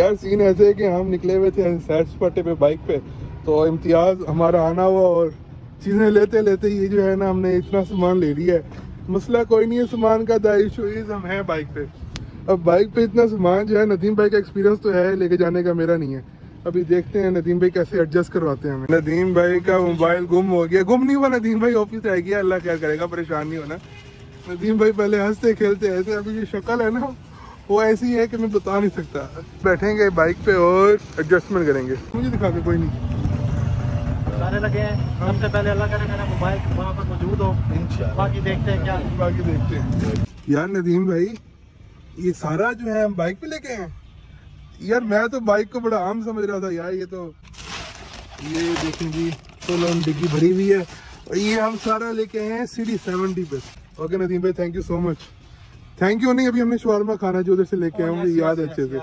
यार सीन ऐसे है कि हम निकले हुए थे सैर सपाटे पे बाइक पे तो इम्तियाज़ हमारा आना हुआ और चीज़ें लेते लेते ये जो है ना, हमने इतना सामान ले लिया है। मसला कोई नहीं है, सामान का द इशू इज़ हम हैं बाइक पे। अब बाइक पे इतना सामान जो है, नदीम भाई का एक्सपीरियंस तो है, लेके जाने का मेरा नहीं है। अभी देखते हैं नदीम भाई कैसे एडजस्ट करवाते हैं हमें। नदीम भाई का मोबाइल गुम हो गया। गुम नहीं हुआ नदीम भाई ऑफ़िस रह गया अल्लाह क्या करेगा, परेशान नहीं होना। नदीम भाई पहले हँसते, खेलते, ऐसे अभी जो शक्ल है ना वो ऐसी है कि मैं बता नहीं सकता। बैठेंगे बाइक पे और एडजस्टमेंट करेंगे। मुझे दिखा के कोई नहीं। सारे लगे हैं। सबसे पहले अल्लाह करे मेरा मोबाइल वहाँ पर मौजूद हो। बाकी देखते हैं क्या बाकी देखते हैं। यार नदीम भाई ये सारा जो है हम बाइक पे लेके हैं। यार मैं तो बाइक को बड़ा आम समझ रहा था यार ये तो ये देखें जी सोलह डिग्गी भरी हुई है। और ये हम सारा लेके आए हैं सीडी सेवेंटी पे। ओके नदीम भाई thank you so much thank you नहीं, अभी हमने शवारमा खाना जो उधर से लेके आए होंगे, याद अच्छे से.